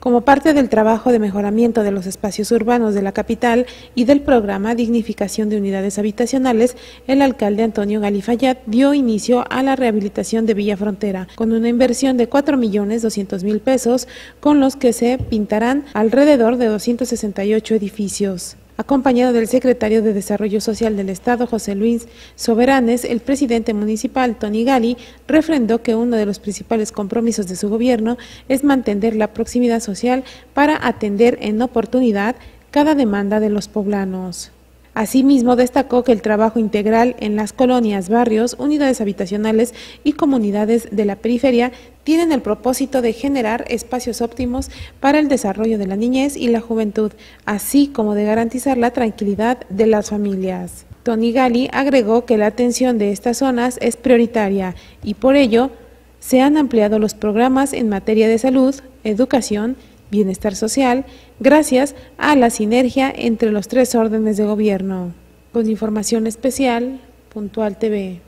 Como parte del trabajo de mejoramiento de los espacios urbanos de la capital y del programa Dignificación de Unidades Habitacionales, el alcalde Antonio Galifayat dio inicio a la rehabilitación de Villa Frontera, con una inversión de 4.200.000 pesos, con los que se pintarán alrededor de 268 edificios. Acompañado del secretario de Desarrollo Social del Estado, José Luis Soberanes, el presidente municipal, Tony Gali, refrendó que uno de los principales compromisos de su gobierno es mantener la proximidad social para atender en oportunidad cada demanda de los poblanos. Asimismo, destacó que el trabajo integral en las colonias, barrios, unidades habitacionales y comunidades de la periferia tienen el propósito de generar espacios óptimos para el desarrollo de la niñez y la juventud, así como de garantizar la tranquilidad de las familias. Tony Gali agregó que la atención de estas zonas es prioritaria y por ello se han ampliado los programas en materia de salud, educación, bienestar social, gracias a la sinergia entre los tres órdenes de gobierno. Con información especial, Puntual TV.